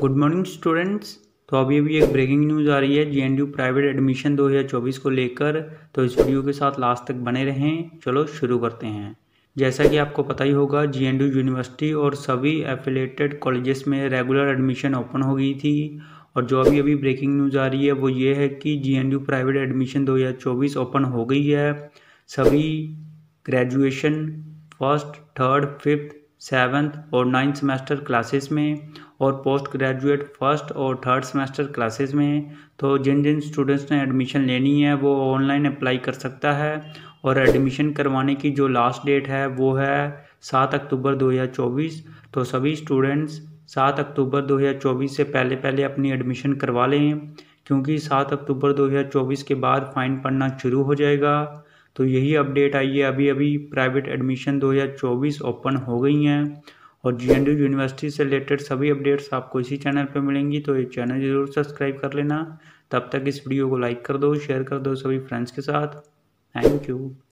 Good morning students तो अभी अभी एक ब्रेकिंग न्यूज़ आ रही है जीएनयू प्राइवेट एडमिशन 2024 को लेकर। तो इस वीडियो के साथ लास्ट तक बने रहें। चलो शुरू करते हैं। जैसा कि आपको पता ही होगा जी यूनिवर्सिटी और सभी एफिलेटेड कॉलेजेस में रेगुलर एडमिशन ओपन हो गई थी। और जो अभी अभी ब्रेकिंग न्यूज़ आ रही है, वो ये है कि जीएनयू प्राइवेट एडमिशन दो हज़ार चौबीस ओपन हो गई है। सभी graduation first third fifth seventh और नाइन्थ सेमेस्टर क्लासेस में। और पोस्ट ग्रेजुएट फ़र्स्ट और थर्ड सेमेस्टर क्लासेस में हैं। तो जिन जिन स्टूडेंट्स ने एडमिशन लेनी है, वो ऑनलाइन अप्लाई कर सकता है और एडमिशन करवाने की जो लास्ट डेट है, वो है सात अक्टूबर 2024 तो सभी स्टूडेंट्स सात अक्टूबर 2024 से पहले पहले अपनी एडमिशन करवा लें, क्योंकि सात अक्टूबर 2024 के बाद फ़ाइन पड़ना शुरू हो जाएगा। तो यही अपडेट आई है। अभी अभी प्राइवेट एडमिशन 2024 ओपन हो गई हैं। और जी यूनिवर्सिटी से रिलेटेड सभी अपडेट्स आपको इसी चैनल पर मिलेंगी तो ये चैनल ज़रूर सब्सक्राइब कर लेना। तब तक इस वीडियो को लाइक कर दो शेयर कर दो सभी फ्रेंड्स के साथ। Thank you